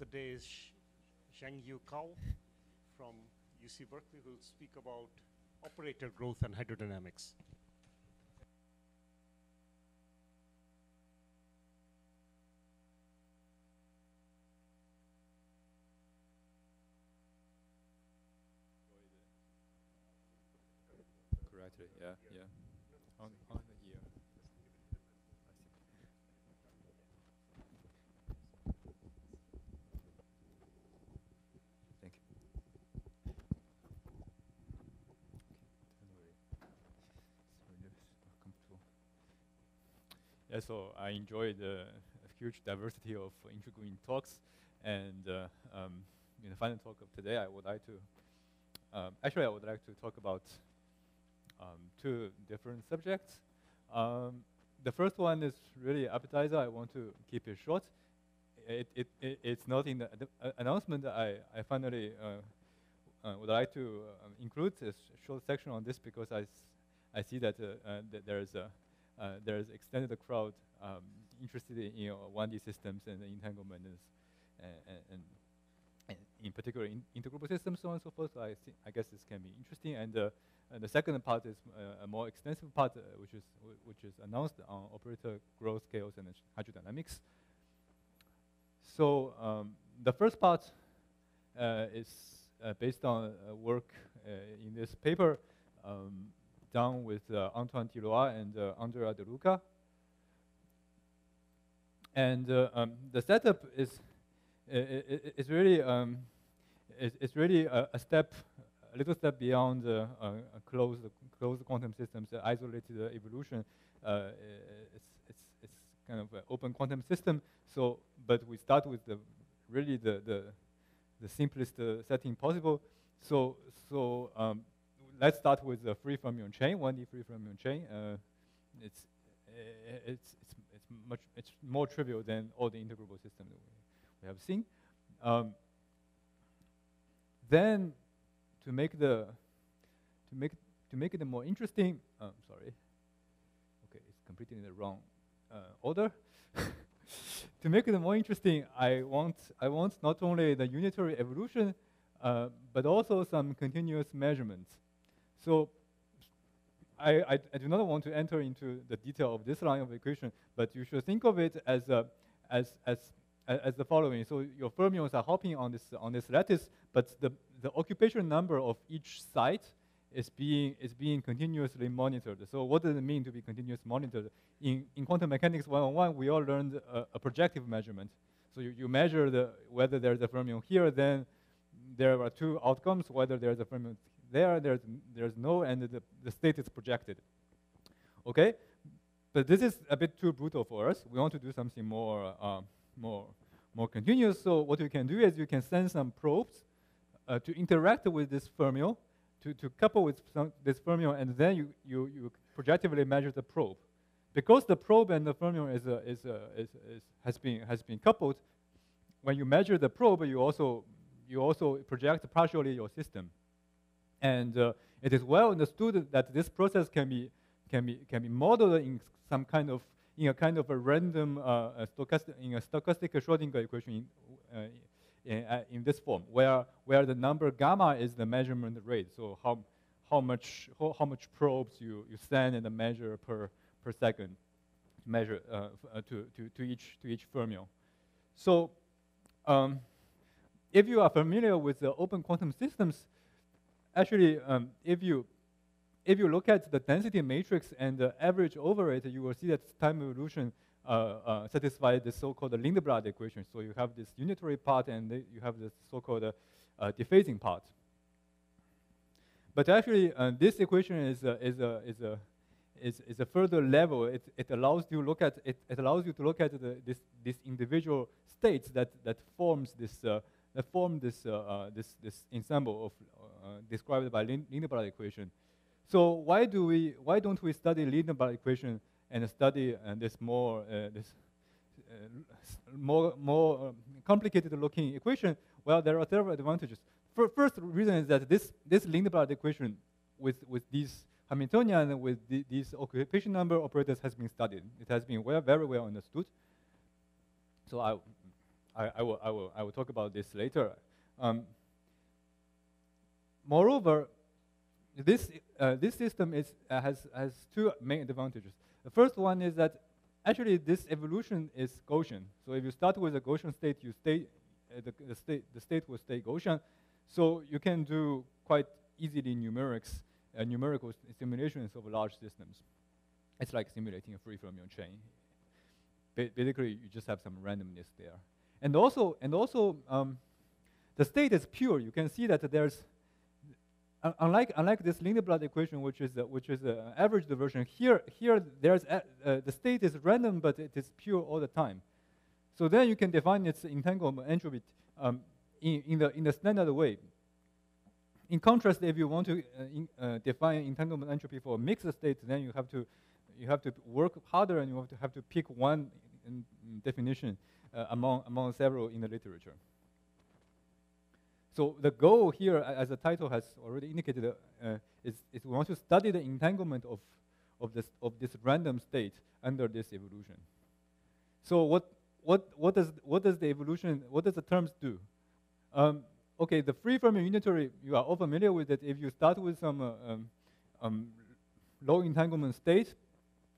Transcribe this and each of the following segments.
the day is Xiangyu Cao from UC Berkeley, who will speak about operator growth and hydrodynamics. Correctly, yeah, yeah. On, on the ear. Thank you. Yeah, so I enjoyed the huge diversity of intriguing talks, and uh, um, in the final talk of today, I would like to, um, actually, I would like to talk about um, two different subjects. Um, the first one is really appetizer. I want to keep it short. It, it, it it's not in the, uh, announcement. I, I finally uh, uh, would like to um, include a short section on this because I, I see that, uh, uh, that there is a uh, there is extended crowd um, interested in you know, 1D systems and entanglement and, and, and, in particular in integrable systems, so on and so forth. So I, I guess this can be interesting. And and the second part is uh, a more extensive part, uh, which is which is announced on operator growth scales and hydrodynamics. So um, the first part uh, is uh, based on work uh, in this paper um, done with uh, Antoine Tilloy and Andrea De Luca. And um, the setup is is really um, is, is really a, a step a little step beyond uh, closed, closed quantum systems, uh, isolated evolution. Uh, it's, it's, it's kind of an open quantum system. So, but we start with the really the, the, the simplest uh, setting possible. So, so um, let's start with the free fermion chain, 1D free fermion chain. Uh, it's, it's, it's, it's, much, it's more trivial than all the integrable systems we, we have seen. Um, then to make the to make to make it more interesting. Um, sorry. Okay, it's completely in the wrong uh, order. to make it more interesting, I want I want not only the unitary evolution, uh, but also some continuous measurements. So I, I, I, do not want to enter into the detail of this line of equation, but you should think of it as a, as, as, as the following. So your fermions are hopping on this, on this lattice, but the, the occupation number of each site is being, is being continuously monitored. So what does it mean to be continuously monitored? In, in quantum mechanics 101, we all learned a, a projective measurement. So you, you measure the, whether there's a fermion here, then there are two outcomes, whether there's a fermion there, there's, there's no, and the, the state is projected. Okay? But this is a bit too brutal for us. We want to do something more, uh, more, more continuous. So what you can do is you can send some probes uh, to interact with this fermion, to, to couple with some, this fermion, and then you, you, you projectively measure the probe. Because the probe and the fermion is, uh, is, uh, is, is, has, been, has been coupled, when you measure the probe, you also, you also project partially your system. And uh, it is well understood that this process can be, can be, can be modeled in some kind of in a kind of a random uh, stochastic, in a stochastic Schrodinger equation in, uh, in, uh, in, this form, where, where the number gamma is the measurement rate, so how, how, much, how, how much probes you, you send and measure per, per second measure uh, uh, to, to, to, each, to each fermion. So um, if you are familiar with the open quantum systems, actually, um, if you if you look at the density matrix and the average over it, you will see that time evolution uh, uh, satisfies the so-called Lindblad equation. So you have this unitary part and you have this so-called uh, dephasing part. But actually, uh, this equation is a, is a, is a, is, is a further level. It, it allows you look at it, it allows you to look at the, this, this individual states that, that forms this uh, that form this, uh, uh, this, this ensemble of, uh, described by Lindblad equation. So why do we why don't we study Lindblad equation and study uh, this more uh, this uh, more more um, complicated looking equation? Well, there are several advantages. For, first reason is that this this Lindblad equation with with these Hamiltonian with the, these occupation number operators has been studied. It has been well, very well understood. So I I, I, will, I, will, I will talk about this later. Um, moreover, this, uh, this system is, uh, has, has two main advantages. The first one is that actually this evolution is Gaussian. So if you start with a Gaussian state, you stay, uh, the, the, state, the state will stay Gaussian. So you can do quite easily numerics, uh, numerical simulations of large systems. It's like simulating a free fermion chain. Ba basically, you just have some randomness there. And also, and also um, the state is pure. You can see that there's unlike unlike this Lindblad equation, which is uh, which is an average version, here here there's uh, the state is random, but it is pure all the time. So then you can define its entanglement entropy um, in, in the in the standard way. In contrast, if you want to uh, in, uh, define entanglement entropy for a mixed state, then you have to you have to work harder and you have to have to pick one in definition uh, among among several in the literature. So the goal here, as the title has already indicated, uh, is, is we want to study the entanglement of, of, this, of this random state under this evolution. So what, what, what, does, what does the evolution, what does the terms do? Um, okay, the free fermion unitary, you are all familiar with it. If you start with some uh, um, um, low entanglement state,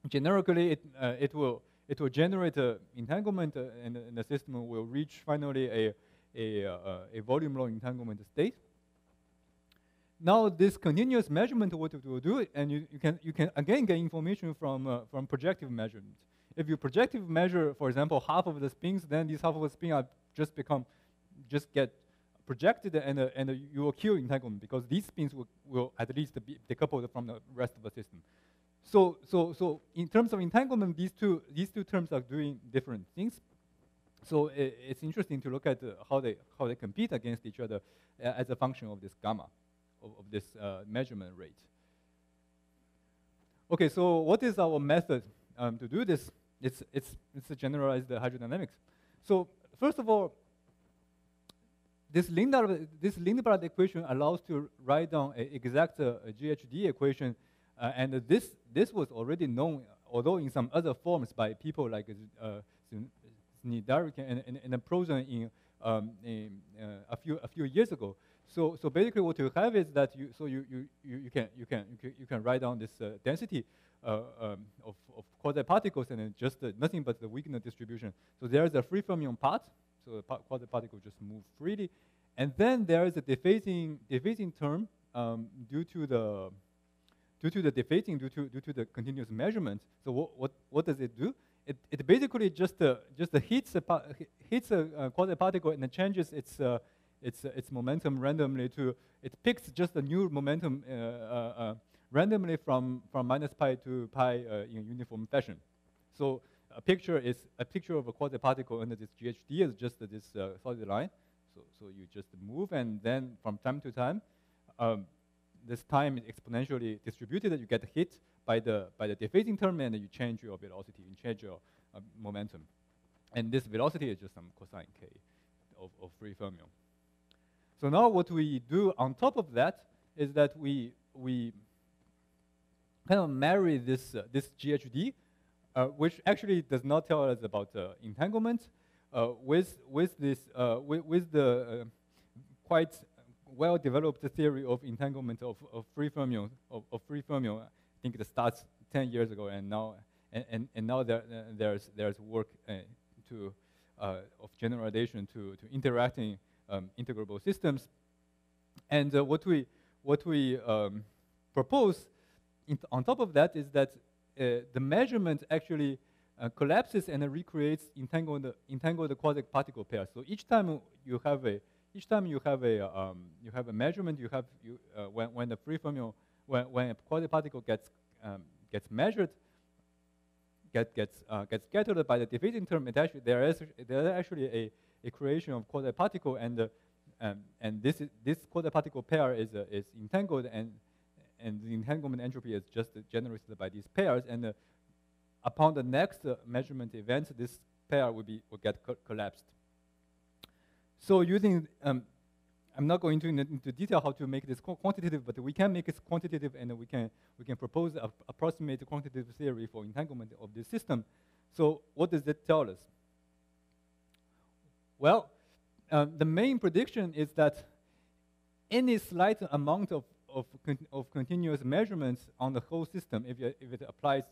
generically it, uh, it, will, it will generate an entanglement uh, and, and the system will reach finally a a, uh, a volume law entanglement state. Now this continuous measurement what it will do, and you, you, can, you can again get information from, uh, from projective measurement. If you projective measure, for example, half of the spins, then these half of the spin are just become, just get projected and, uh, and uh, you will kill entanglement because these spins will, will at least be decoupled from the rest of the system. So, so, so in terms of entanglement, these two, these two terms are doing different things so it, it's interesting to look at uh, how they how they compete against each other uh, as a function of this gamma, of, of this uh, measurement rate. Okay, so what is our method um, to do this? It's it's it's a generalized hydrodynamics. So first of all, this Lindblad, this Lindblad equation allows to write down an exact uh, GHD equation, uh, and this this was already known, although in some other forms by people like uh, and, and, and Prosen in, um, in uh, a few a few years ago. So, so basically, what you have is that you so you you, you, you can you can you can, write down this uh, density uh, um, of, of quasi particles and then just uh, nothing but the Wigner distribution. So there is a free fermion part, so the quasi particle just move freely, and then there is a dephasing dephasing term um, due to the due to the dephasing due to due to the continuous measurement. So what what what does it do? it, it basically just uh, just hits a hits a uh, quasi particle and changes its uh, its its momentum randomly to it picks just a new momentum uh, uh, uh, randomly from from minus pi to pi in uniform fashion. So a picture is a picture of a quasi particle under this GHD is just this solid line. So so you just move and then from time to time. Um, this time is exponentially distributed, that you get hit by the, by the dephasing term and you change your velocity, you change your uh, momentum. And this velocity is just some cosine k of, of free fermion. So now what we do on top of that is that we, we kind of marry this, uh, this GHD, uh, which actually does not tell us about uh, entanglement, uh, with, with, this, uh, with, with the quite well-developed theory of entanglement of, of free fermion, of, of free fermion I think it starts 10 years ago, and now, and, and, and now there, uh, there's, there's work uh, to, uh, of generalization to, to interacting um, integrable systems. And uh, what we, what we um, propose on top of that is that uh, the measurement actually collapses and recreates entangled, entangled quasi-particle pairs. So each time you have a each time you have a um, you have a measurement, you have you when when the free fermion when, when a quasi-particle gets, um, gets measured, get, gets, uh, gets scattered by the dephasing term, it actually, there is there is actually a, a creation of quasi-particle, and, uh, um, and this, is, this quasi-particle pair is, uh, is entangled, and, and the entanglement entropy is just generated by these pairs, and uh, upon the next uh, measurement event, this pair will, be, will get co collapsed. So using um, I'm not going to into detail how to make this quantitative, but we can make it quantitative and we can, we can propose an approximate quantitative theory for entanglement of this system. So what does that tell us? Well, um, the main prediction is that any slight amount of, of, con of continuous measurements on the whole system, if, if it applies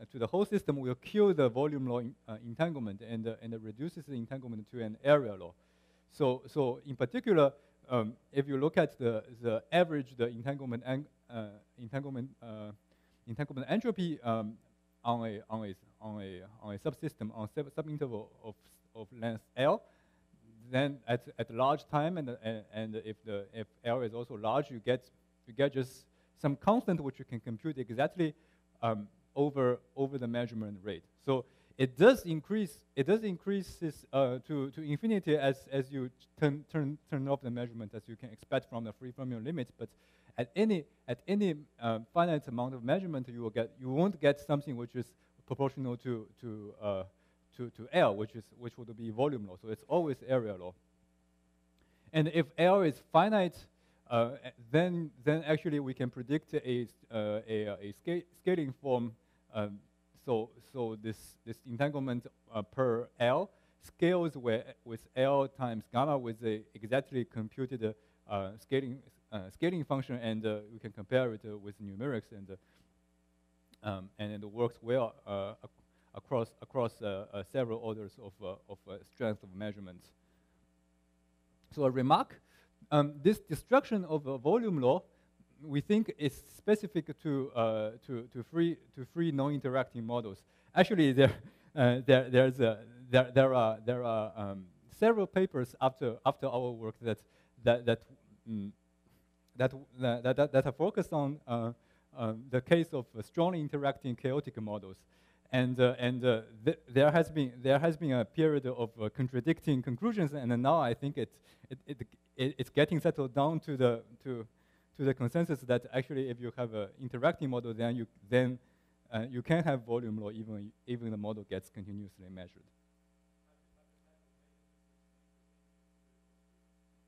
uh, to the whole system, will kill the volume law in, uh, entanglement and, uh, and reduces the entanglement to an area law. So, so in particular, um, if you look at the, the average, the entanglement, uh, entanglement, uh, entanglement entropy um, on, a, on, a, on, a, on a subsystem on sub subinterval of, of length L, then at, at large time and, and, and if, the, if L is also large, you get, you get just some constant which you can compute exactly um, over, over the measurement rate. So it does increase, it does increase this, uh, to, to infinity as, as you turn, turn, turn off the measurement as you can expect from the free fermion limit, but at any, at any uh, finite amount of measurement you will get, you won't get something which is proportional to, to uh, to, to L, which, is, which would be volume law. So it's always area law. And if L is finite, uh, then, then actually we can predict a, uh, a, a sca scaling form. Um, so, so this, this entanglement uh, per L scales with, with L times gamma with the exactly computed uh, scaling, uh, scaling function, and uh, we can compare it with numerics, and, um, and it works well across, across uh, uh, several orders of, uh, of strength of measurements. So a remark, um, this destruction of a volume law we think it's specific to, uh, to, to, free, to free non-interacting models. Actually, there, uh, there, there's a, there, there are, there are um, several papers after, after our work that, that, that, mm, that, that, that, that, are focused on uh, the case of strongly interacting chaotic models and uh, and uh, th there has been there has been a period of uh, contradicting conclusions, and now I think it, it, it, it's getting settled down to the to to the consensus that actually if you have an interacting model, then you then uh, you can have volume law even even the model gets continuously measured.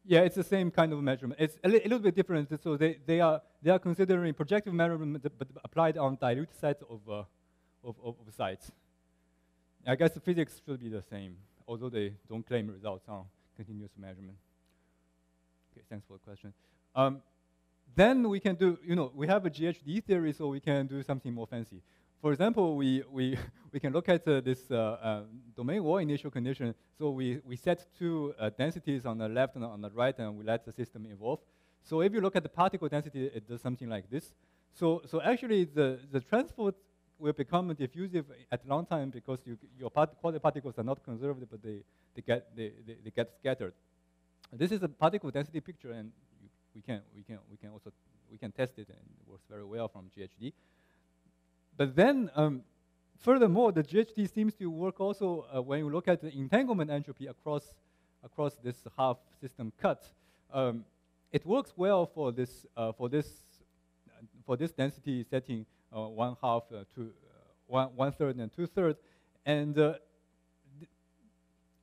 Yeah, it's the same kind of measurement. It's a, li a little bit different. So they, they are they are considering projective measurement, but applied on dilute sets of uh, of, of, of sites. I guess the physics should be the same, although they don't claim results on continuous measurement. Okay, thanks for the question. Um, then we can do, you know, we have a GHD theory, so we can do something more fancy. For example, we, we, we can look at uh, this uh, uh, domain wall initial condition. So we, we set two uh, densities on the left and on the right, and we let the system evolve. So if you look at the particle density, it does something like this. So, so actually, the, the transport will become diffusive at long time because you, your part, quasi-particles are not conserved, but they, they, get, they, they, they, get scattered. This is a particle density picture, and we, can, we, can, we can also we can test it, and it works very well from GHD. But then, um, furthermore, the GHD seems to work also uh, when you look at the entanglement entropy across, across this half system cut. Um, it works well for this, uh, for this, uh, for this density setting uh, one half uh, to uh, one, one third and two thirds. And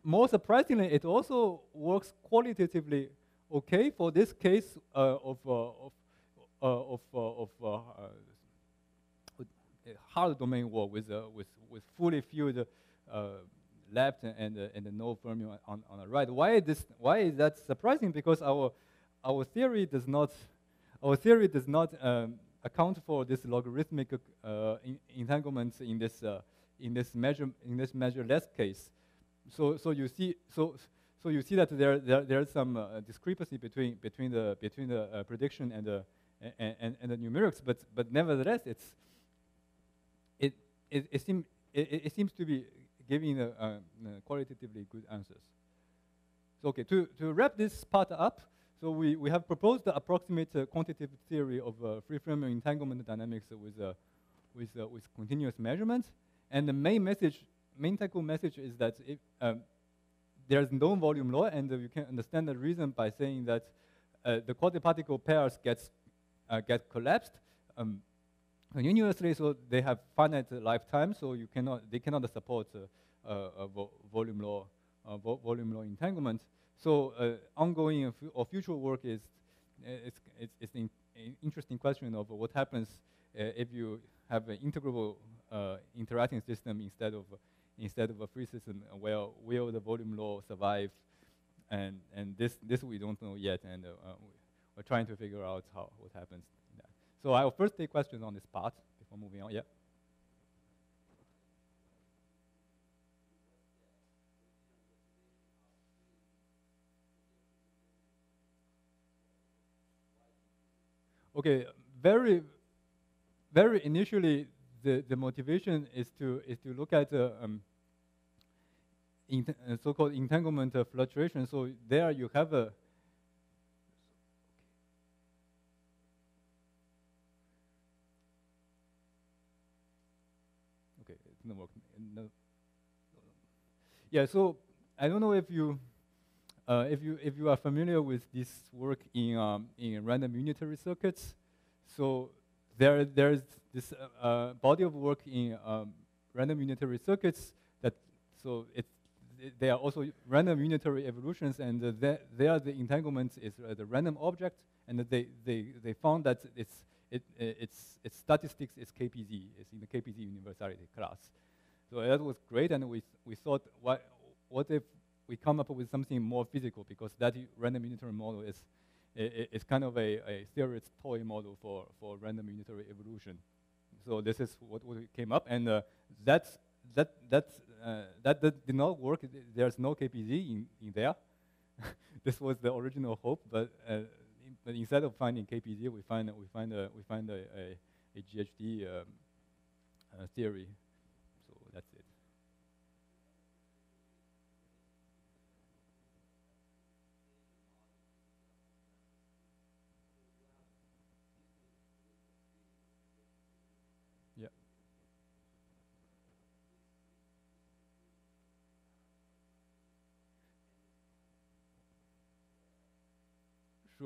more surprisingly, it also works qualitatively okay for this case of, of, of, of hard domain wall with, with, with fully filled left and, uh, and no fermion on, on the right. Why, this, why is that surprising? Because our, our theory does not, our theory does not um, account for this logarithmic uh, entanglements in this uh, in this measure in this measureless case. So so you see so so you see that there, there there's some uh, discrepancy between between the between the uh, prediction and the and, and, and, the numerics, but but nevertheless it's it it, it seems it, it, seems to be giving uh, qualitatively good answers. So okay, to to wrap this part up. So we, we have proposed the approximate uh, quantitative theory of uh, free fermion entanglement dynamics with, uh, with, uh, with continuous measurements. And the main message, main take message is that if, um, there's no volume law, and you can understand the reason by saying that uh, the quasi-particle pairs gets, uh, get collapsed um, continuously, so they have finite lifetime, so you cannot, they cannot support vo volume law, vo volume law entanglement. So uh, ongoing or future work is uh, it's, it's, it's an interesting question of what happens uh, if you have an integrable uh, interacting system instead of instead of a free system. Well, will the volume law survive and and this this we don't know yet, and uh, uh, we're trying to figure out how what happens. So I will first take questions on this part before moving on. Yeah. Okay, very, very initially, the, the motivation is to is to look at uh, um, uh, so-called entanglement fluctuation. So there you have a okay, it didn't work. No. Yeah, so I don't know if you uh, if you if you are familiar with this work in um, in random unitary circuits, so there there's this uh, uh, body of work in um, random unitary circuits that so it's they are also random unitary evolutions, and uh, there the entanglement is uh, the random object, and they, they, they found that its, it, its, its statistics is KPZ, it's in the KPZ universality class. So that was great, and we, we thought, what, what if we come up with something more physical because that random unitary model is is kind of a, a theorist toy model for, for random unitary evolution. So this is what we came up, and uh, that's, that, that's, uh, that, that did not work. There's no KPZ in, in there. this was the original hope, but, uh, in, but instead of finding KPZ, we find, we find, a, we find a, a, a GHD um, uh, theory. So that's it.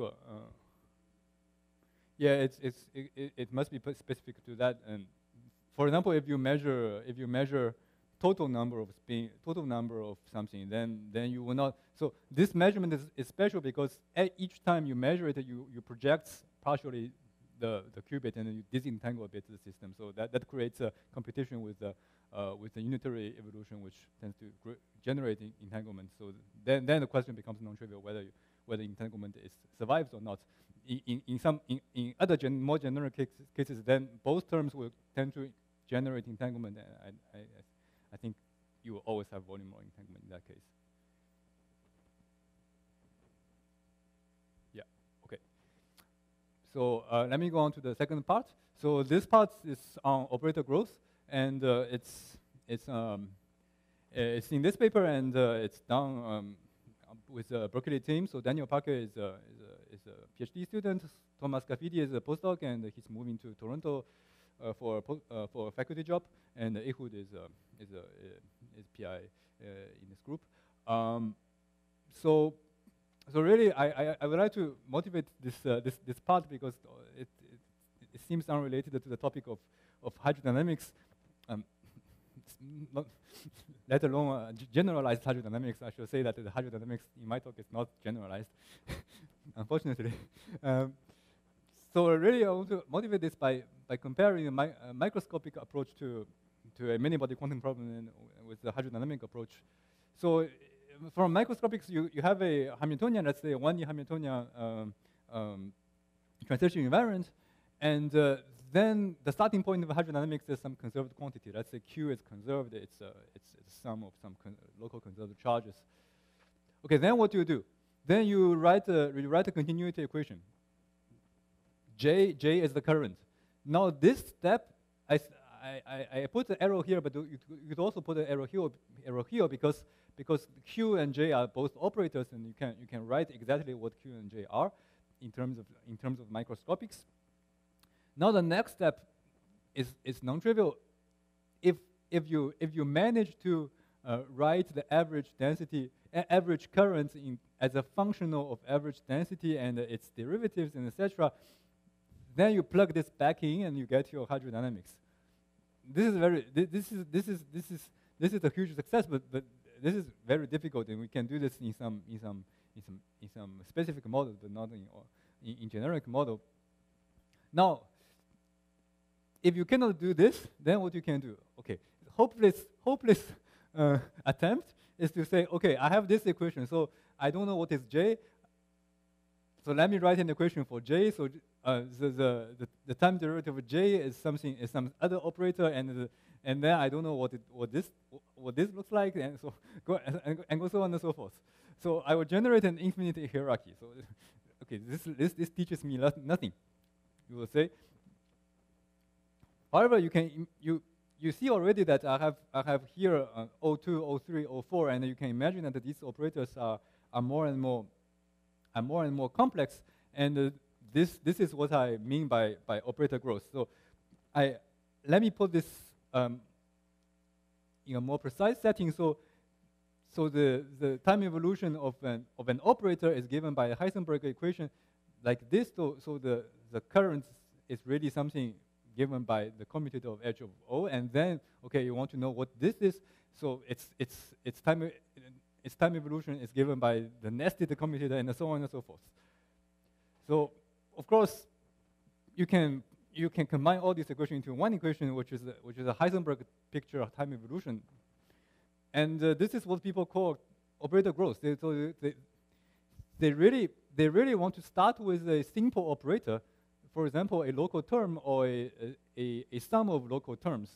Sure. Uh, yeah, it's, it's, it, it must be specific to that. And for example, if you measure, if you measure total number of spin, total number of something, then, then you will not. So this measurement is, is special because at each time you measure it, you, you project partially the, the qubit and then you disentangle a bit of the system. So that, that creates a competition with the, uh, with the unitary evolution, which tends to generate entanglement. So then, then the question becomes non-trivial whether you, whether entanglement is survives or not. In, in, in some in, in other gen more general cases, cases, then both terms will tend to generate entanglement. And I, I, I think you will always have volume or entanglement in that case. Yeah. Okay. So uh, let me go on to the second part. So this part is on operator growth, and uh, it's it's um, it's in this paper, and uh, it's done um, with the Berkeley team. So Daniel Parker is a, is a, is a PhD student. Thomas Scaffidi is a postdoc, and he's moving to Toronto uh, for a uh, for a faculty job. And Ehud is a, is a is PI uh, in this group. Um, so so really, I, I, I, would like to motivate this uh, this this part because it, it, it seems unrelated to the topic of of hydrodynamics. Um, let alone uh, generalized hydrodynamics. I should say that the hydrodynamics in my talk is not generalized, unfortunately. Um, so really, I want to motivate this by, by comparing a, mi a microscopic approach to, to a many-body quantum problem with the hydrodynamic approach. So from microscopics, you, you have a Hamiltonian, let's say a 1D Hamiltonian um, um, invariant, and uh, then the starting point of hydrodynamics is some conserved quantity. Let's say Q is conserved. It's a, it's, it's a sum of some con local conserved charges. Okay, then what do you do? Then you write a, you write a continuity equation. J, J is the current. Now this step, I, I, I put the arrow here, but you, could also put an arrow here, arrow here because, because Q and J are both operators, and you can, you can write exactly what Q and J are in terms of, in terms of microscopics. Now the next step is, is non-trivial. If, if, you, if you manage to uh, write the average density, average current in, as a functional of average density and uh, its derivatives and etc., then you plug this back in and you get your hydrodynamics. This is very, this is, this is, this is, this is a huge success, but, but this is very difficult and we can do this in some, in some, in some, in some specific model, but not in, in, in generic model. Now, if you cannot do this, then what you can do? Okay, hopeless, hopeless uh, attempt is to say, okay, I have this equation, so I don't know what is j. So let me write an equation for j. So uh, the, the, the, time derivative of j is something is some other operator, and and then I don't know what it, what this what this looks like, and so go and, and so on and so forth. So I will generate an infinite hierarchy. So okay, this this this teaches me nothing. You will say. However, you can you you see already that I have I have here uh, O2, O3, O4, and you can imagine that these operators are are more and more are more and more complex, and uh, this this is what I mean by by operator growth. So I let me put this um, in a more precise setting. So so the the time evolution of an of an operator is given by a Heisenberg equation like this. So so the the current is really something given by the commutator of edge of O, and then okay, you want to know what this is. So it's it's it's time its time evolution is given by the nested commutator and so on and so forth. So of course, you can you can combine all these equations into one equation, which is which is a Heisenberg picture of time evolution. And uh, this is what people call operator growth. They, so they, they really they really want to start with a simple operator, for example, a local term or a, a, a sum of local terms.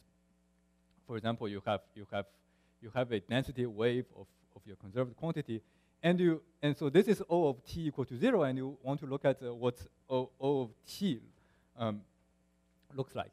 For example, you have you have you have a density wave of, of your conserved quantity, and, you, and so this is O of t equal to 0, and you want to look at uh, what o, o of t um, looks like.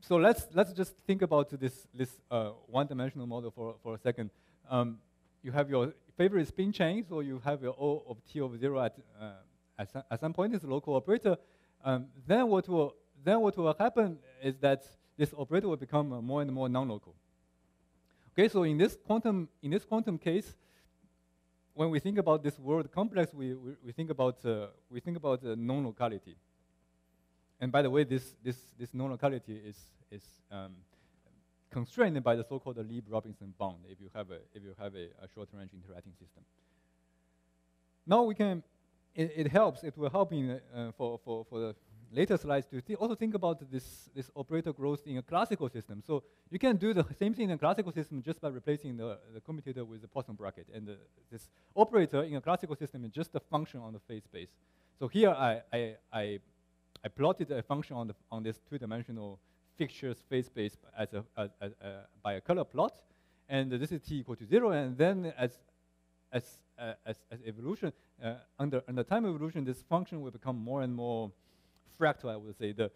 So let's, let's just think about this, this uh, one-dimensional model for, for a second. Um, you have your favorite spin chain, so you have your O of t of 0 at, uh, at, some, at some point, it's a local operator. Um, then, what will, then what will happen is that this operator will become more and more non-local. Okay, so in this quantum, in this quantum case, when we think about this world complex, we, we, we think about, uh, we think about uh, non-locality. And by the way, this, this, this non-locality is, is um, constrained by the so-called Lieb-Robinson bound if you have a, if you have a, a short-range interacting system. Now we can, it, it helps, it will help in, uh, for, for, for the later slides to th also think about this, this operator growth in a classical system. So you can do the same thing in a classical system just by replacing the, the commutator with the Poisson bracket. And the, this operator in a classical system is just a function on the phase space. So here I, I, I, I plotted a function on, the, on this two-dimensional fixtures phase space as a, uh, by a color plot. And this is t equal to 0. And then as, as, uh, as, as evolution, uh, under, under time evolution, this function will become more and more fractal, I would say. The,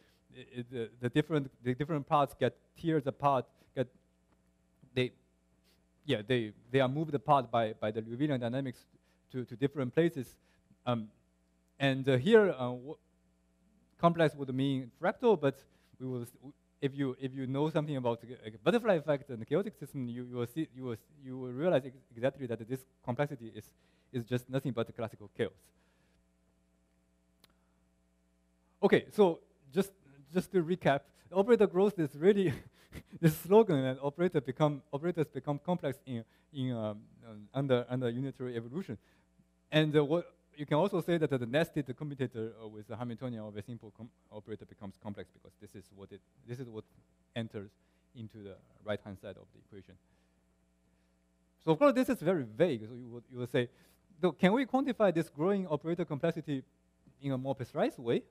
the, the, different, the different parts get tears apart, get, they, yeah, they, they are moved apart by, by the Liouvillean dynamics to, to different places. Um, and uh, here, complex would mean fractal, but we will, if you if you know something about the butterfly effect and the chaotic system, you, you will see you will you will realize ex exactly that this complexity is is just nothing but classical chaos. Okay, so just just to recap, operator growth is really this slogan that operator become operators become complex in in um, under under unitary evolution, and uh, what you can also say that the nested commutator with the Hamiltonian of a simple operator becomes complex because this is what it this is what enters into the right hand side of the equation. So of course this is very vague. So you would you would say, can we quantify this growing operator complexity in a more precise way?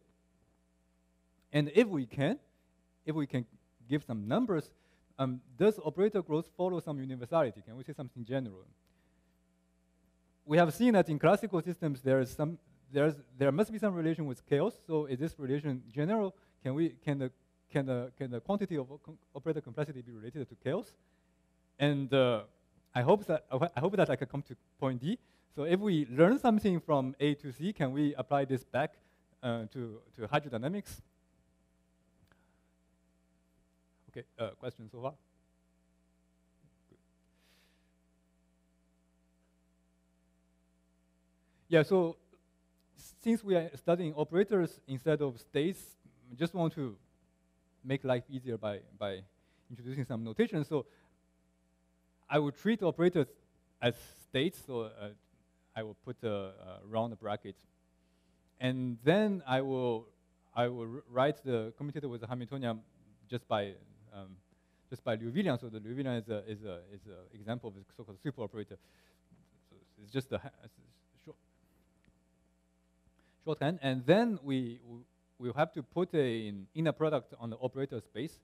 And if we can, if we can give some numbers, um, does operator growth follow some universality? Can we say something general? We have seen that in classical systems there is some there's there must be some relation with chaos. So is this relation general? Can we can the can the can the quantity of operator complexity be related to chaos? And uh, I hope that I hope that I can come to point D. So if we learn something from A to C, can we apply this back uh, to to hydrodynamics? Okay, uh, questions so far? Yeah, so since we are studying operators instead of states, I just want to make life easier by, by introducing some notation. So I will treat operators as states, so uh, I will put a, a round bracket. And then I will, I will write the commutator with the Hamiltonian just by um, just by Liouvillean. So the Liouvillean is a is a is an example of a so-called super operator. So it's just a, ha- it's a short shorthand, and then we we have to put a, an inner product on the operator space.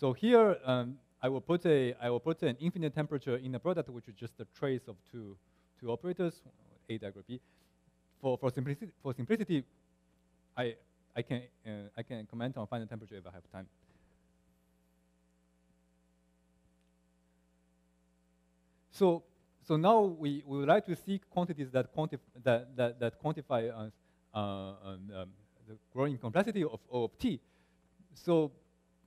So here um, I will put a I will put an infinite temperature inner product, which is just a trace of two two operators, A dagger B. For for simplicity for simplicity, I I can uh, I can comment on final temperature if I have time. So so now we, we would like to seek quantities that quantif that, that, that quantify uh, uh, um, um, the growing complexity of O of t. So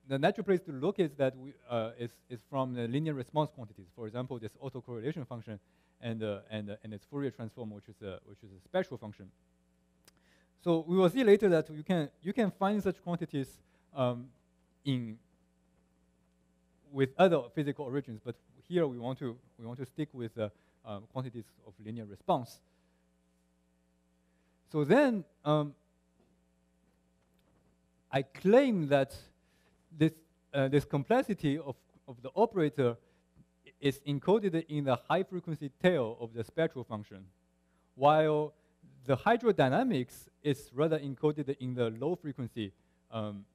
the natural place to look is that we, uh, is, is from the linear response quantities. For example, this autocorrelation function and, uh, and, uh, and its Fourier transform, which is, a, which is a spectral function. So we will see later that you can, you can find such quantities um, in, with other physical origins, but here we want to, we want to stick with uh, quantities of linear response. So then um, I claim that this, uh, this complexity of, of the operator is encoded in the high frequency tail of the spectral function, while the hydrodynamics is rather encoded in the low frequency um,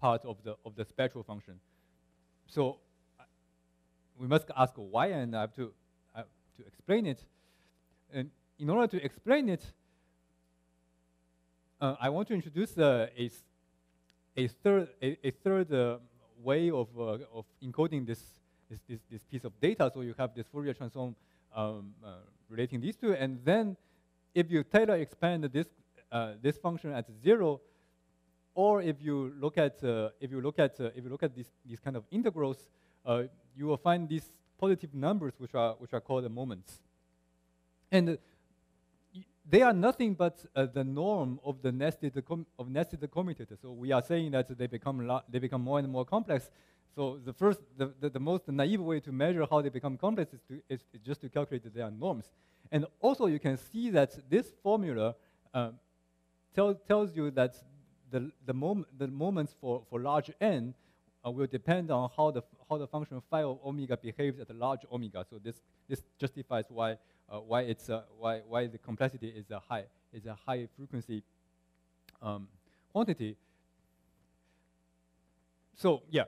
part of the, of the spectral function. So we must ask why, and I have to, to explain it. And in order to explain it, uh, I want to introduce uh, a, a third, a, a third uh, way of, uh, of encoding this, this, this, this, piece of data. So you have this Fourier transform um, uh, relating these two, and then if you Taylor expand this, uh, this function at zero, or if you look at, if you look at, if you look at these, these kind of integrals, you will find these positive numbers which are, which are called the moments. And they are nothing but uh, the norm of the nested of nested commutators. So we are saying that they become they become more and more complex. So the first, the, the, the, most naive way to measure how they become complex is, to, is, is just to calculate their norms. And also you can see that this formula uh, tell, tells you that the, the, mom the moments for, for large n uh, will depend on how the, how the function phi of omega behaves at large omega. So this, this justifies why, why, it's, uh, why, why the complexity is a high, is a high frequency um, quantity. So yeah,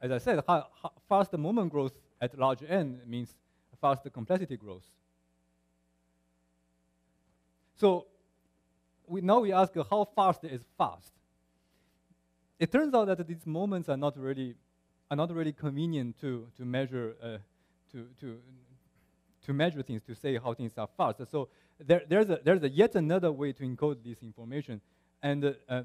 as I said, how, how fast the moment growth at large n means fast complexity growth. So we, now we ask how fast is fast it turns out that these moments are not really, are not really convenient to, to measure, uh, to, to, to measure things, to say how things are fast. So there, there's, a, there's a yet another way to encode this information, and uh, uh,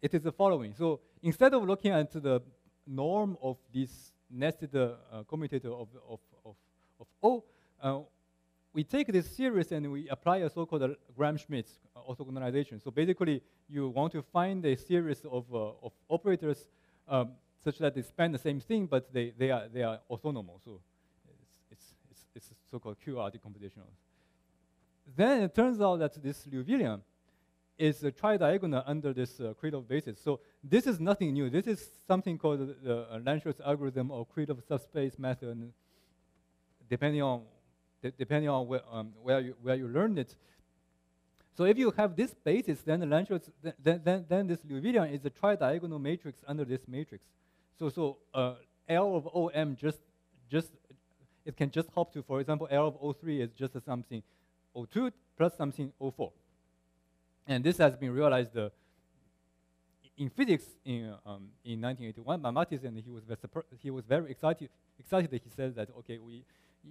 it is the following. So instead of looking at the norm of this nested uh, commutator of, of, of, of O, uh, we take this series and we apply a so-called Gram-Schmidt orthogonalization. So basically, you want to find a series of, uh, of operators um, such that they span the same thing, but they, they, are, they are orthonormal. So it's so-called QR decomposition. Then it turns out that this Liouvillean is a tridiagonal under this uh, basis. So this is nothing new. This is something called the, uh, algorithm or Krylov subspace method. Depending on, depending on where, um, where, you, where you learned it, so if you have this basis, then the then, then, then this Liouvillean is a tridiagonal matrix under this matrix. So, so uh, L of OM just, just, it can just hop to, for example, L of O3 is just something O2 plus something O4. And this has been realized uh, in physics in, um, in 1981 by Matisse, and he was, he was very excited, excited. That he said that, okay, we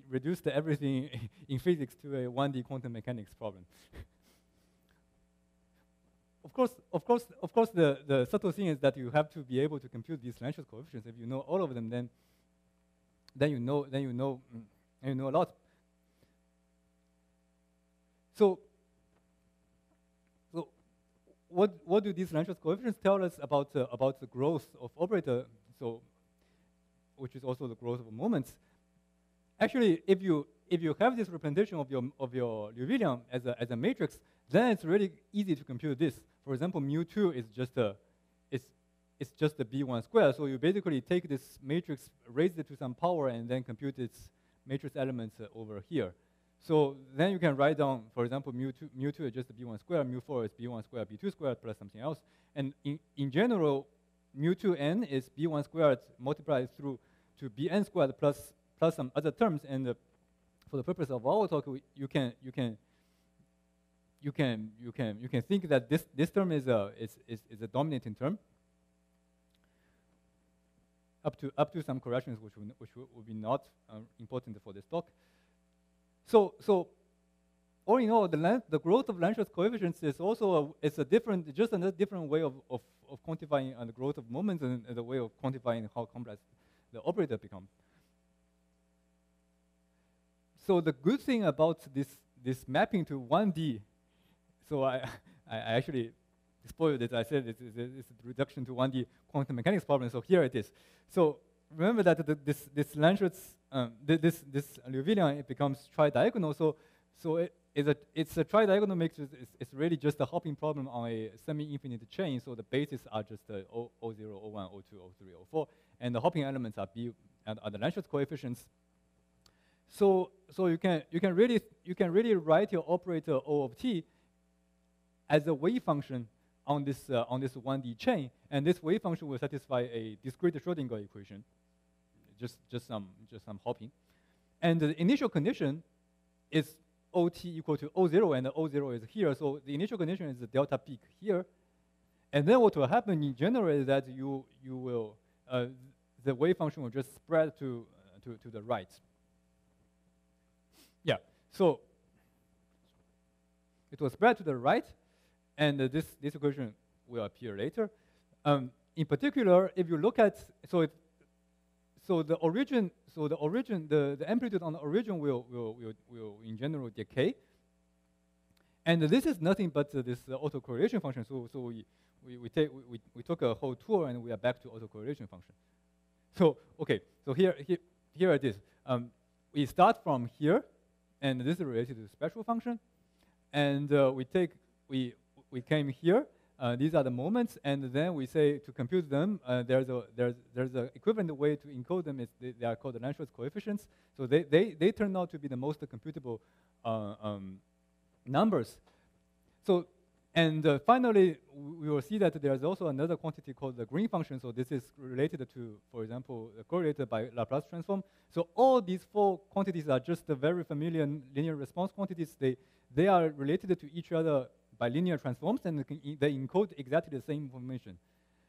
reduced everything in physics to a 1D quantum mechanics problem. of course, of course, of course, the, the subtle thing is that you have to be able to compute these Lanczos coefficients. If you know all of them, then then you know then you know mm, you know a lot. So, so what what do these Lanczos coefficients tell us about uh, about the growth of operator? So, which is also the growth of moments. Actually, if you if you have this representation of your of your Liouvillean as a as a matrix, then it's really easy to compute this. For example, mu2 is just a, it's, it's just the B1 square. So you basically take this matrix, raise it to some power, and then compute its matrix elements uh, over here. So then you can write down, for example, mu 2, mu 2 is just the b1 square, mu 4 is b1 square, b2 squared plus something else. And in, in general, mu 2n is b1 squared multiplied through to bn squared plus, plus some other terms. And uh, for the purpose of our talk, you can, you can you can you can you can think that this this term is a is, is, is a dominating term up to up to some corrections which will, which will be not um, important for this talk. So so all in all, the the growth of Lanczos coefficients is also a, it's a different just another different way of, of, of quantifying uh, the growth of moments and, and the way of quantifying how complex the operator becomes. So the good thing about this this mapping to 1D so I, I actually spoiled it. I said it's, it's, it's, a reduction to 1D quantum mechanics problem. So here it is. So remember that the, this this Lanczos, um, this this Liouvillean it becomes tridiagonal. So so it is a it's a tridiagonal matrix. It's, it's really just a hopping problem on a semi-infinite chain. So the bases are just uh, o, O0, O1, O2, O3, O4, and the hopping elements are B and are the Lanczos coefficients. So so you can you can really you can really write your operator O of t as a wave function on this, uh, on this 1D chain, and this wave function will satisfy a discrete Schrodinger equation, just, just, some, just some hopping. And the initial condition is OT equal to O0, and the O0 is here, so the initial condition is the delta peak here. And then what will happen in general is that you, you will, uh, the wave function will just spread to, uh, to, to the right. Yeah, so it will spread to the right, and uh, this, this equation will appear later. Um, in particular, if you look at, so, so the origin, so the origin, the, the amplitude on the origin will, will, will, will in general decay. And this is nothing but uh, this uh, autocorrelation function. So, so we, we, we, take, we, we took a whole tour and we are back to autocorrelation function. So, okay, so here, here, here it is. Um, we start from here, and this is related to the spectral function. And uh, we take, we, we came here. Uh, these are the moments, and then we say to compute them, uh, there's a there's there's an equivalent way to encode them. They, they, are called the Lanczos coefficients. So they, they they turn out to be the most computable uh, um, numbers. So and uh, finally, we will see that there's also another quantity called the green function. So this is related to, for example, correlated by Laplace transform. So all these four quantities are just the very familiar linear response quantities. They they are related to each other by linear transforms, and they encode exactly the same information.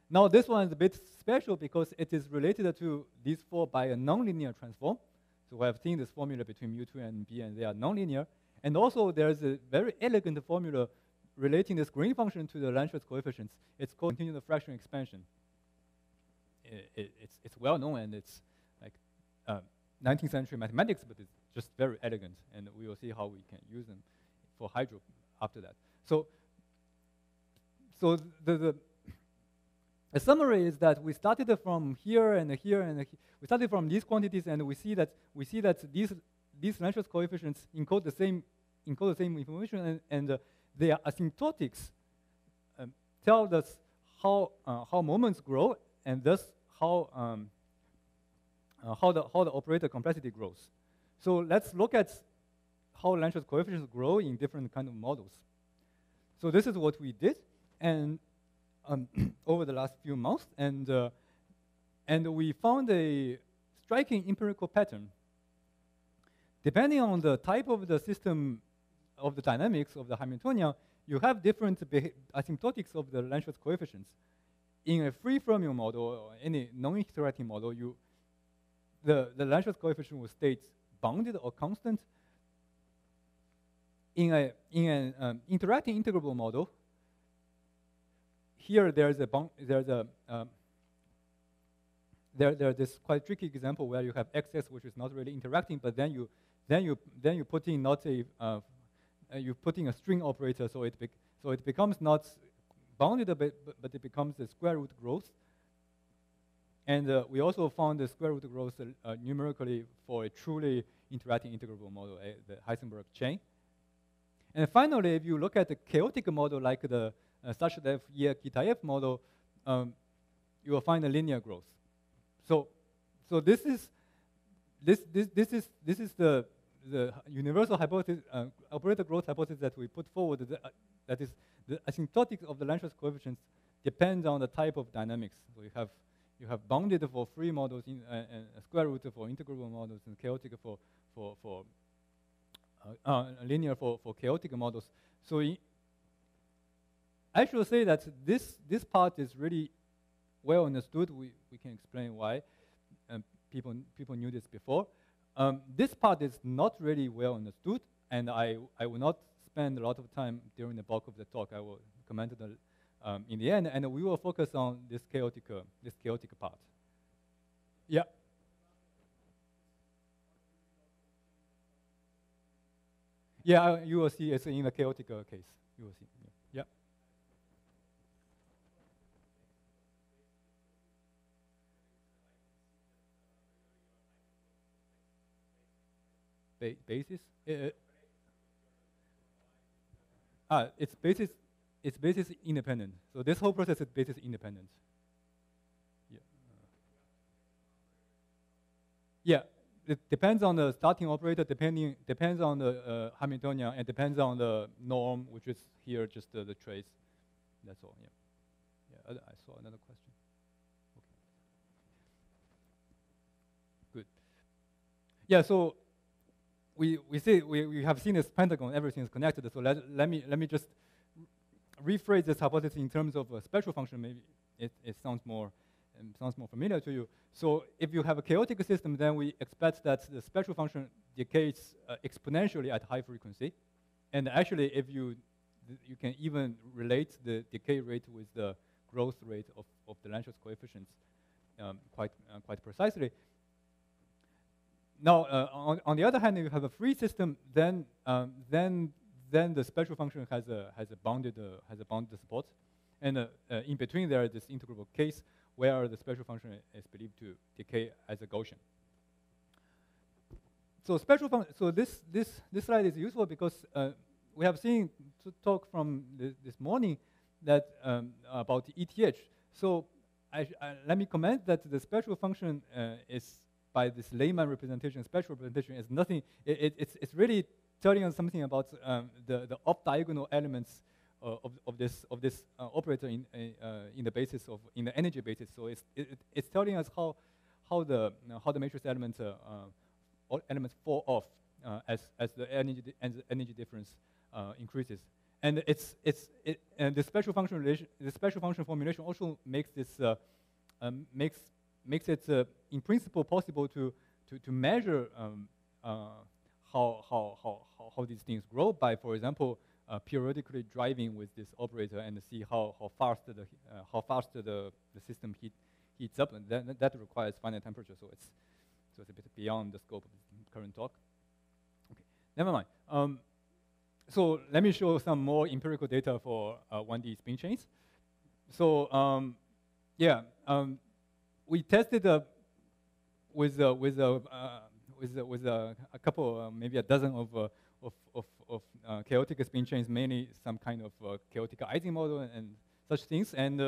Now, this one is a bit special because it is related to these four by a nonlinear transform. So we have seen this formula between mu2 and b, and they are nonlinear. And also, there's a very elegant formula relating this green function to the Lanczos coefficients. It's called continuous fraction expansion. It, it, it's, it's well known, and it's like uh, 19th century mathematics, but it's just very elegant, and we will see how we can use them for hydro after that. So, so the, the, the summary is that we started from here and here and we started from these quantities and we see that we see that these these Lanczos coefficients encode the same encode the same information and, and uh, their asymptotics um, tell us how uh, how moments grow and thus how um, uh, how the how the operator complexity grows. So let's look at how Lanczos coefficients grow in different kind of models. So this is what we did, and um, over the last few months, and uh, and we found a striking empirical pattern. Depending on the type of the system of the dynamics of the Hamiltonian, you have different asymptotics of the Lanczos coefficients. In a free fermion model or any non-interacting model, you the, the Lanczos coefficient will stay bounded or constant, in a in an um, interacting integrable model, here there's a there's a um, there there's this quite tricky example where you have xs which is not really interacting, but then you then you then you put in not a uh, you put in a string operator, so it so it becomes not bounded a bit, but, but it becomes the square root growth. And uh, we also found the square root growth uh, numerically for a truly interacting integrable model, the Heisenberg chain. And finally, if you look at the chaotic model like the uh, such that Ye Kitaev model, um, you will find a linear growth. So, so this is this this this is this is the the universal hypothesis, uh, operator growth hypothesis that we put forward. That, uh, that is the asymptotic of the Lanczos coefficients depends on the type of dynamics. So you have you have bounded for free models in, uh, and square root for integrable models and chaotic for for for uh, uh, linear for for chaotic models. So I should say that this this part is really well understood. We we can explain why. Um, people people knew this before. Um, this part is not really well understood, and I I will not spend a lot of time during the bulk of the talk. I will comment the um, in the end, and we will focus on this chaotic, uh, this chaotic part. Yeah. Yeah, uh, you will see it's in the chaotic uh, case. You will see. Yeah. Ba basis? Uh, uh ah, it's basis it's basis independent. So this whole process is basis independent. Yeah. Yeah, it depends on the starting operator, depending depends on the uh, Hamiltonian, and depends on the norm, which is here just uh, the trace. That's all. Yeah. Yeah. I saw another question. Okay. Good. Yeah. So we we see we, we have seen this pentagon. Everything is connected. So let let me let me just rephrase this hypothesis in terms of a spectral function, maybe it, it sounds more sounds more familiar to you. So if you have a chaotic system, then we expect that the spectral function decays uh, exponentially at high frequency. And actually, if you you can even relate the decay rate with the growth rate of, of the Lanczos coefficients um, quite uh, quite precisely. Now, uh, on, on the other hand, if you have a free system, then um, then then the spectral function has a, has a bounded, uh, has a bounded support. And uh, uh, in between there is this integrable case where the special function is believed to decay as a Gaussian. So special function, so this, this, this slide is useful because uh, we have seen to talk from this morning that um, about ETH. So I, I, let me comment that the special function uh, is by this Lehmann representation, special representation is nothing, it, it, it's, it's really telling us something about um, the, the off-diagonal elements uh, of, of this, of this uh, operator in, uh, in the basis of, in the energy basis. So it's, it, it's telling us how, how, the, how the matrix elements, uh, uh, elements fall off uh, as, as the energy, the energy difference increases. And it's, it's, it, and the special function relation, the spectral function formulation also makes this, um, makes, makes it in principle possible to, to, to measure um, how, how, how, how these things grow by, for example, uh, periodically driving with this operator and see how, how fast the uh, how fast the, the system heat, heats up, and that, that requires finite temperature, so it's so it's a bit beyond the scope of the current talk. Okay, never mind. Um, so let me show some more empirical data for uh, 1D spin chains. So um, yeah, um, we tested uh, with uh, with uh, with, uh, with uh, a couple, maybe a dozen of, of, of, of chaotic spin chains, mainly some kind of chaotic Ising model and, such things. And,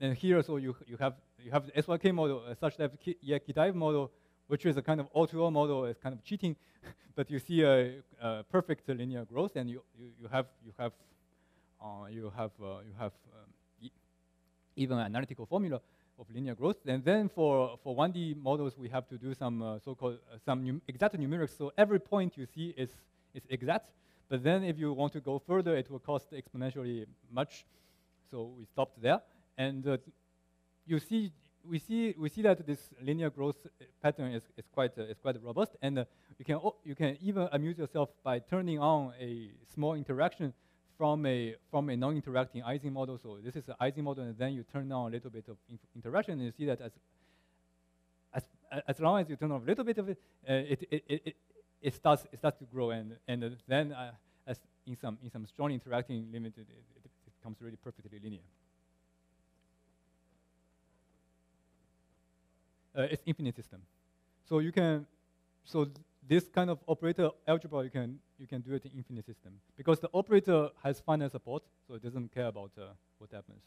and here, so you, you have you have the SYK model, such that yeah, Kitaev model, which is a kind of all-to-all model, is kind of cheating, but you see a, a, perfect linear growth, and you, you, you have you have uh, you have uh, you have um, e even an analytical formula of linear growth. And then for, for 1D models, we have to do some uh, so-called uh, some num exact numerics. So every point you see is, is exact. But then if you want to go further, it will cost exponentially much. So we stopped there. And uh, you see, we see, we see that this linear growth pattern is, is, quite, uh, is quite robust. And uh, you, can, you can even amuse yourself by turning on a small interaction from a from a non-interacting Ising model. So this is an Ising model, and then you turn on a little bit of interaction, and you see that as as as long as you turn on a little bit of it, uh, it, it, it, it, starts it starts to grow, and and then uh, as in some in some strong interacting limit, it, it, becomes really perfectly linear. Uh, it's infinite system, so you can so this kind of operator algebra, you can, you can do it in infinite system. Because the operator has finite support, so it doesn't care about uh, what happens.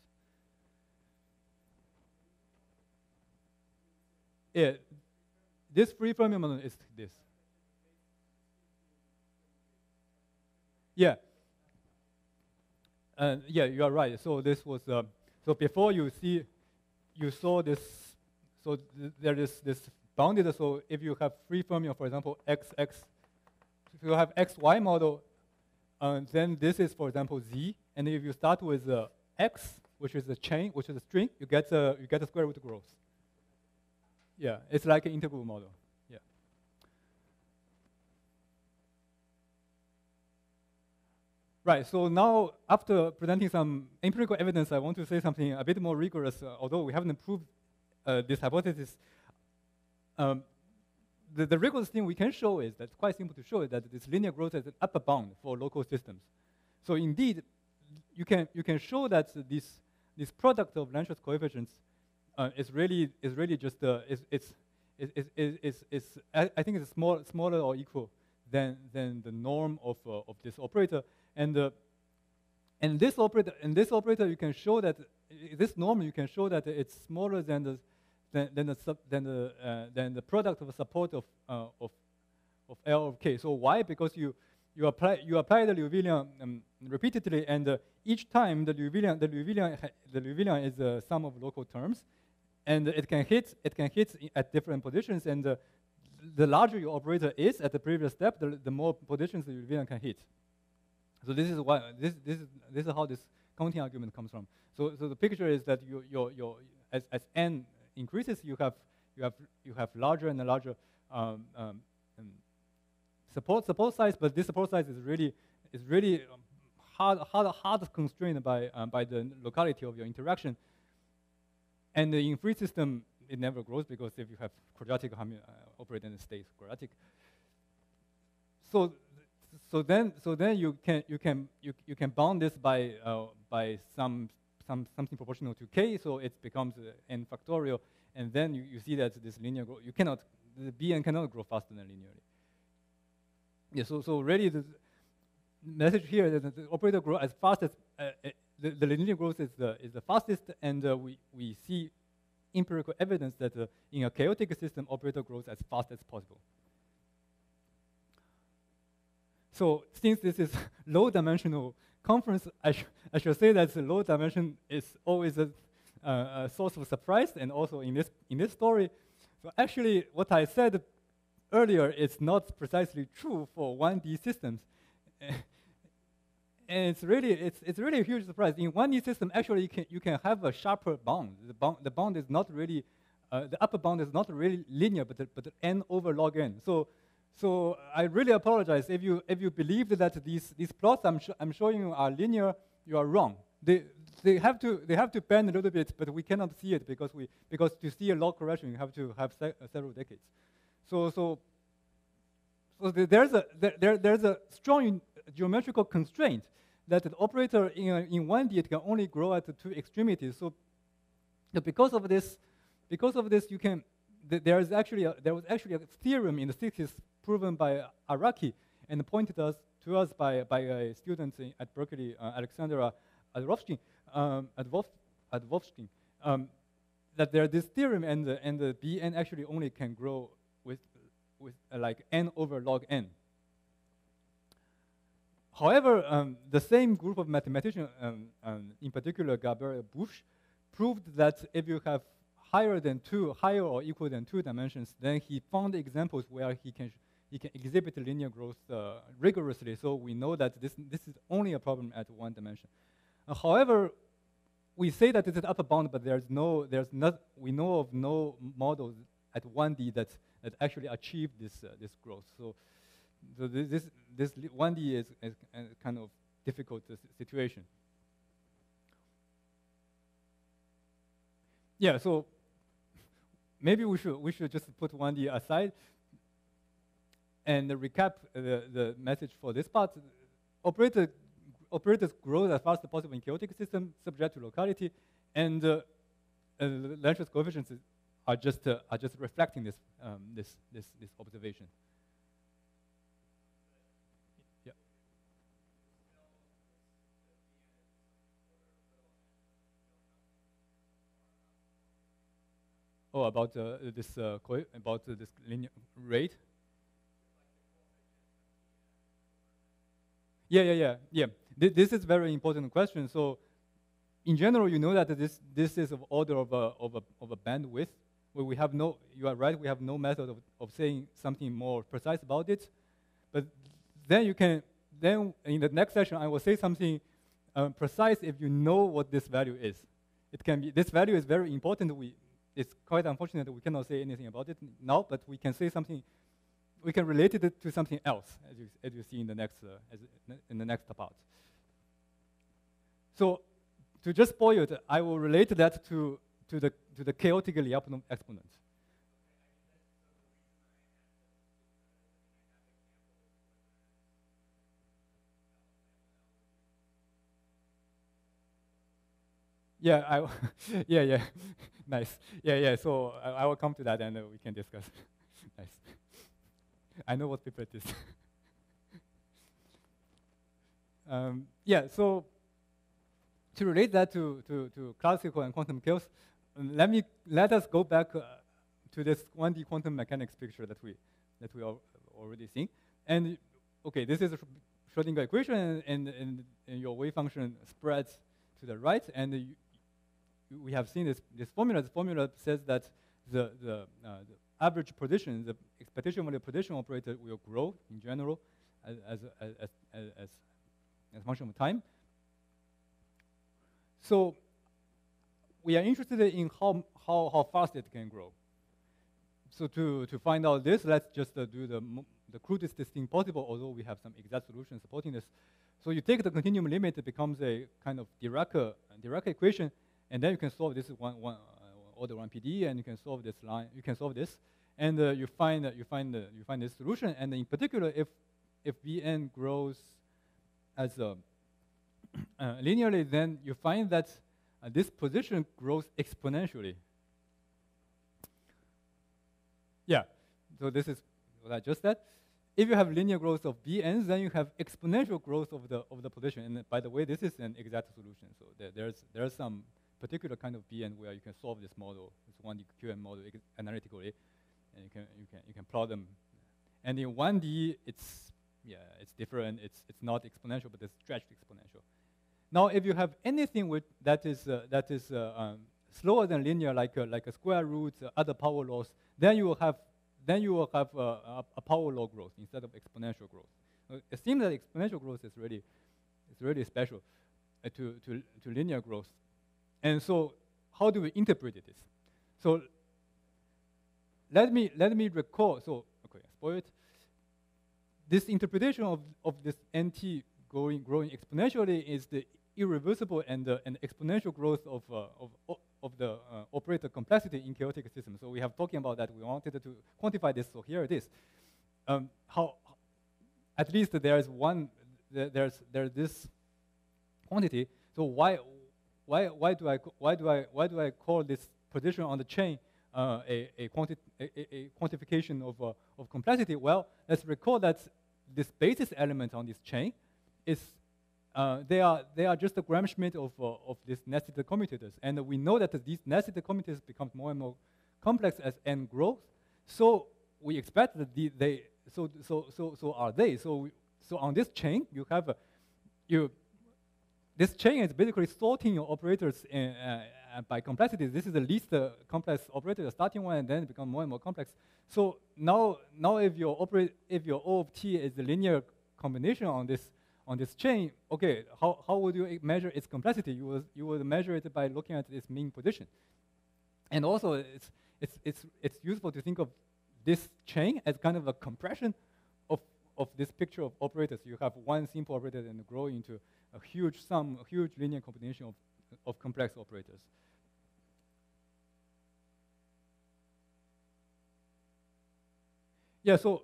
Yeah, this free fermion is this. Yeah. Uh, yeah, you are right. So this was uh, so before you see, you saw this. So th there is this bounded. So if you have free fermion, for example, x x, if you have x y model, uh, then this is for example z. And if you start with uh, x, which is a chain, which is a string, you get a you get a square root growth. Yeah, it's like an integral model. Yeah. Right, so now after presenting some empirical evidence, I want to say something a bit more rigorous. Uh, although we haven't proved uh, this hypothesis, um, the, the, rigorous thing we can show is that quite simple to show is that this linear growth is an upper bound for local systems. So indeed, you can you can show that this this product of Lanczos coefficients uh, is really is really just uh, is it's it's, it's, it's, it's I, think it's small, smaller or equal than than the norm of uh, of this operator and uh, and this operator and this operator you can show that this norm you can show that it's smaller than the than, than the sub, than the uh, the product of support of uh, of of L of k. So why? Because you you apply you apply the Liouvillian um, repeatedly, and uh, each time the Liouvillian the Liouvillian the Liouvillian is the sum of local terms, and it can hit it can hit at different positions, and uh, the larger your operator is at the previous step, the, the more positions the Liouvillian can hit. So this is why this this is this is how this counting argument comes from. So so the picture is that your your your as as n increases, you have you have you have larger and larger um, um, um, support support size, but this support size is really is really um, hard hard hard constrained by um, by the locality of your interaction. And in free system, it never grows because if you have quadratic uh, operator, it stays quadratic. So so then so then you can you can you, you can bound this by uh, by some some something proportional to k, so it becomes uh, n factorial, and then you, you see that this linear growth you cannot the bn cannot grow faster than linearly. Yeah, so so really the message here is that the operator grow as fast as uh, uh, the, the, linear growth is the is the fastest, and uh, we we see empirical evidence that uh, in a chaotic system operator grows as fast as possible. So since this is low dimensional conference, I, sh I should say that the low dimension is always a, uh, a, source of surprise, and also in this in this story. So actually, what I said earlier is not precisely true for 1D systems. and it's really it's it's really a huge surprise. In 1D system, actually you can you can have a sharper bound. The bound the bound is not really uh, the upper bound is not really linear, but but the n over log n. So so I really apologize if you if you believe that these these plots I'm sh I'm showing you are linear, you are wrong. They they have to they have to bend a little bit, but we cannot see it because we because to see a log correction you have to have se uh, several decades. So so so there's a there, there's a strong geometrical constraint that the operator in a, in 1D it can only grow at the two extremities. So because of this because of this you can there is actually a, there was actually a theorem in the 60s proven by Araki and pointed us to us by, by a student at Berkeley, uh, Alexandra Adrovsky, um, Advovsky, um, that there this theorem and the, and the Bn actually only can grow with, with uh, like n over log n. However, um, the same group of mathematicians, um, um, in particular Gabriel Bouch, proved that if you have higher than two, higher or equal than two dimensions, then he found examples where he can you can exhibit linear growth uh, rigorously. So we know that this, this is only a problem at one dimension. Uh, however, we say that it is an upper bound, but there's no, there's not, we know of no models at 1D that, that actually achieve this, uh, this growth. So, so this, this, this 1D is, is kind of difficult uh, situation. Yeah, so maybe we should, we should just put 1D aside and recap the, the message for this part, operator, operators grow as fast as possible in chaotic system, subject to locality, and uh, uh, coefficients are just, uh, are just reflecting this, um, this, this, this observation. Yeah. Oh, about uh, this uh, about this linear rate. Yeah, yeah, yeah, yeah. Th this is very important question. So, in general, you know that this this is of order of a of a of a bandwidth. Where we have no, you are right. We have no method of, of saying something more precise about it. But then you can then in the next session I will say something um, precise if you know what this value is. It can be this value is very important. We it's quite unfortunate we cannot say anything about it now, but we can say something. We can relate it to something else, as you, as you see in the next uh, in the next part. So, to just spoil it, I will relate that to to the to the chaotic Lyapunov exponent. Yeah, I, yeah, yeah, nice. Yeah, yeah. So I, I, will come to that and uh, we can discuss. nice. I know what pipette is. um, yeah. So to relate that to, to, to classical and quantum chaos, um, let me let us go back uh, to this 1D quantum mechanics picture that we that we are already seen. And okay, this is a Schrodinger equation, and, and, and, your wave function spreads to the right, and you, we have seen this, this formula. This formula says that the, the, uh, the average position, the expectation of the position operator will grow in general as, as, as, as, as, function of time. So we are interested in how, how, how fast it can grow. So to, to find out this, let's just uh, do the, the crudest thing possible, although we have some exact solutions supporting this. So you take the continuum limit, it becomes a kind of Dirac, uh, Dirac equation, and then you can solve this one, one order one PD, and you can solve this line. You can solve this, and uh, you find that you find the you find this solution. And in particular, if if Vn grows as a uh, linearly, then you find that uh, this position grows exponentially. Yeah, so this is what I just said. If you have linear growth of Vn, then you have exponential growth of the of the position. And by the way, this is an exact solution. So there, there's there's some particular kind of Vn where you can solve this model, this 1D QM model analytically, and you can you can you can plot them. And in 1D, it's yeah, it's different. It's it's not exponential, but it's stretched exponential. Now, if you have anything with that is uh, that is uh, um, slower than linear, like uh, like a square root, uh, other power laws, then you will have then you will have uh, a, a, power law growth instead of exponential growth. Uh, it seems that exponential growth is really is really special to, to to linear growth. And so how do we interpret this? So let me, let me recall, so, okay, spoil it. This interpretation of, of this NT growing, growing exponentially is the irreversible and, uh, and exponential growth of, uh, of, of the uh, operator complexity in chaotic systems. So we have talking about that. We wanted to quantify this, so here it is. Um, how, at least there is one, there's, there's this quantity. So why, why, why, do I, why, do I, why do I call this position on the chain uh, a, a, quanti a, a, quantification of, uh, of complexity? Well, let's recall that this basis element on this chain is uh, they are they are just a Gram-Schmidt of uh, of these nested commutators, and we know that these nested commutators become more and more complex as n grows. So we expect that the, they so so so so are they. So we, so on this chain you have you this chain is basically sorting your operators in, uh, uh, by complexity. This is the least uh, complex operator, the starting one, and then it becomes more and more complex. So now, now if your if your O of t is a linear combination on this on this chain, okay, how, how would you measure its complexity? You would, you would measure it by looking at its mean position. And also, it's, it's, it's, it's useful to think of this chain as kind of a compression of, this picture of operators. You have one simple operator and grow into a huge sum, a huge linear combination of, of complex operators. Yeah, so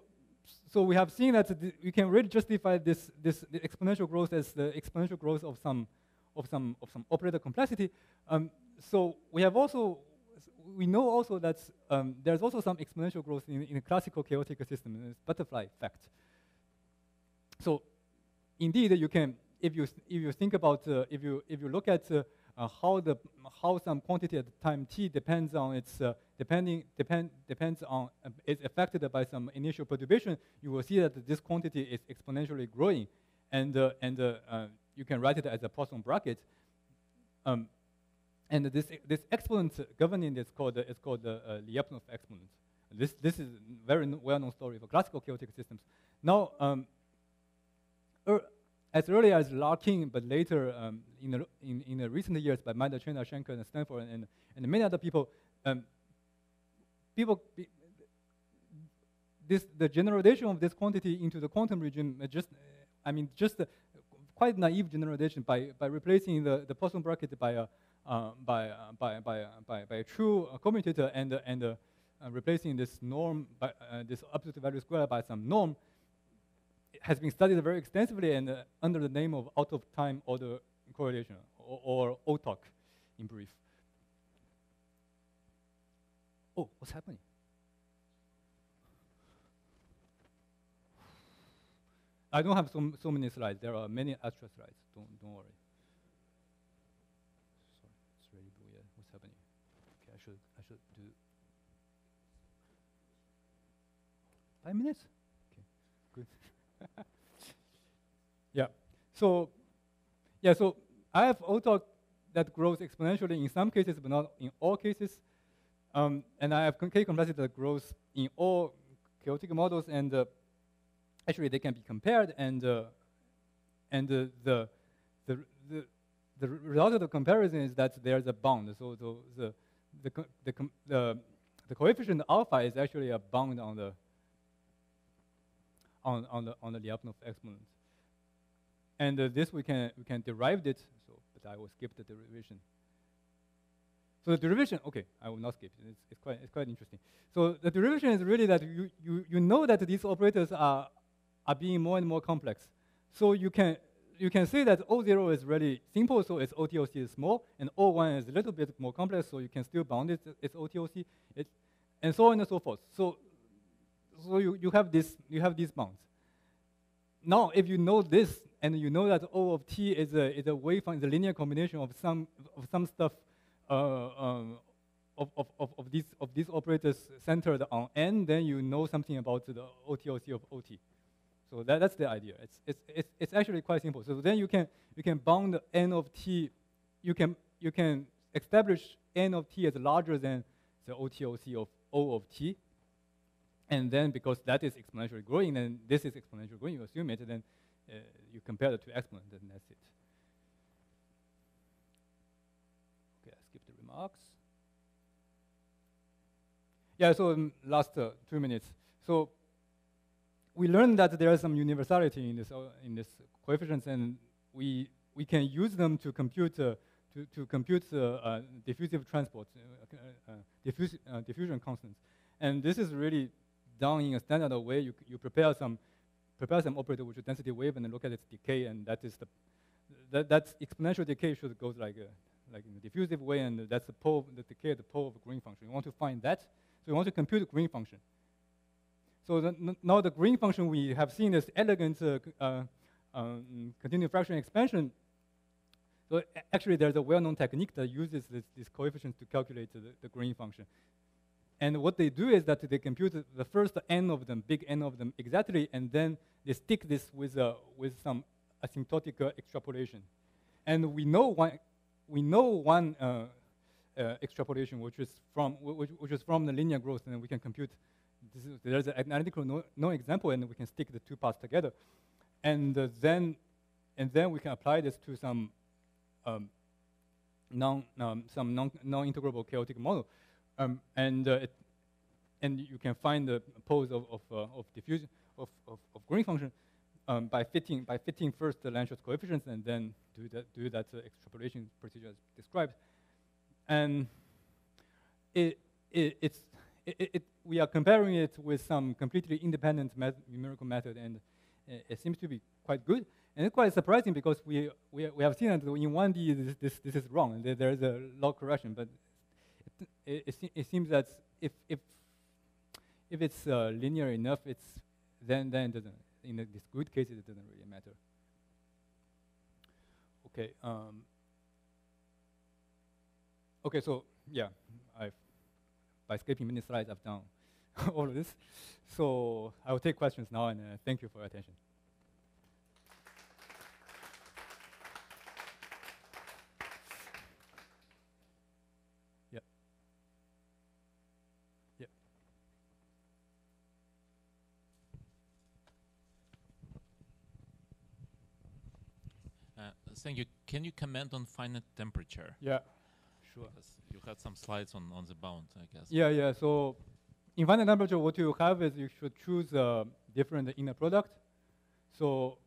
so we have seen that we can really justify this this exponential growth as the exponential growth of some of some of some operator complexity. Um, so we have also we know also that um, there's also some exponential growth in, in a classical chaotic system, this butterfly effect. So indeed, you can if you if you think about uh, if you if you look at uh, uh, how the how some quantity at time t depends on its uh, depending depend depends on uh, is affected by some initial perturbation, you will see that this quantity is exponentially growing, and and you can write it as a Poisson bracket. Um, and this this exponent governing this called is called the uh, Lyapunov exponent. This this is a very well-known story for classical chaotic systems. Now. Um, er, as early as Larkin, but later um, in, the, in, in the recent years by Maida Chenna, Shenker, and Stanford, and, and many other people, um, people, this, the generalization of this quantity into the quantum region, uh, just, uh, I mean, just quite naive generalization by, by replacing the, the Poisson bracket by a, by, by, by, by, by a true commutator and, and replacing this norm, by, this absolute value square by some norm, has been studied very extensively and uh, under the name of out-of-time order correlation, or, or OTOC in brief. Oh, what's happening? I don't have so, so many slides. There are many extra slides. Don't, don't worry. Sorry, it's really weird. What's happening? Okay, I should, I should do five minutes. yeah. So, yeah. So I have OTOC that grows exponentially in some cases, but not in all cases. Um, and I have K complexity that grows in all chaotic models, and uh, actually they can be compared, and uh, and uh, the, the the the result of the comparison is that there's a bound. So, so the the the, the, the coefficient alpha is actually a bound on the on, on the on the Lyapunov exponent. And uh, this we can we can derive it. So, but I will skip the derivation. So the derivation, okay, I will not skip it. It's, it's, quite it's quite interesting. So the derivation is really that you you you know that these operators are are being more and more complex. So you can you can say that O0 is really simple, so its OTOC is small, and O1 is a little bit more complex, so you can still bound it, its OTOC, it, and so on and so forth. So so you, you have this you have these bounds. Now, if you know this and you know that O of t is a is a wave function, a linear combination of some of some stuff uh, um, of, of, of, these of these operators centered on n, then you know something about the OTOC of OT. So that, that's the idea. It's, it's, it's, it's actually quite simple. So then you can you can bound n of t, you can you can establish n of t as larger than the OTOC of O of t, and then because that is exponentially growing, and this is exponentially growing, you assume it, then you compare the two exponents, and that's it. Okay, I skip the remarks. Yeah, so um, last uh, two minutes. So we learned that there is some universality in this, uh, in this coefficients, and we, we can use them to compute, uh, to, to compute uh, uh, diffusive transport, diffus diffusion constants. And this is really done in a standard way. You, you prepare some some operator with a density wave and then look at its decay, and that is the that that's exponential decay should go like a, like in a diffusive way, and that's the pole the decay the pole of the green function. You want to find that, so you want to compute the green function. So the, now the green function we have seen this elegant uh, uh, um, continuous fraction expansion. So actually, there's a well-known technique that uses this, these coefficients to calculate the, the green function. And what they do is that they compute the first n of them, big N of them, exactly, and then they stick this with, uh, with some asymptotic uh, extrapolation. And we know one, we know one uh, uh extrapolation, which is from which, which, is from the linear growth, and we can compute. Is, there's an analytical no, no, example, and we can stick the two parts together, and uh, then and then we can apply this to some um, non um, some non non-integrable chaotic model. Um, and, uh, it, and you can find the pose of, of, uh, of diffusion of, of, of, green function um, by fitting by fitting first the Lanczos coefficients and then do that do that uh, extrapolation procedure as described. And it, it it's it, it, we are comparing it with some completely independent met numerical method, and it, it seems to be quite good. And it's quite surprising because we, we, we have seen that in 1D this, this, this is wrong. There, there is a log correction, but it, it, seems that if, if, if it's uh, linear enough, it's then, then it doesn't, in this good cases, it doesn't really matter. Okay. Um, Okay, so yeah, I've by skipping many slides, I've done all of this. So I will take questions now, and uh, thank you for your attention. Thank you. Can you comment on finite temperature? Yeah. Sure. Because You had some slides on, on the bound, I guess. Yeah, yeah. So in finite temperature, what you have is you should choose a different inner product. So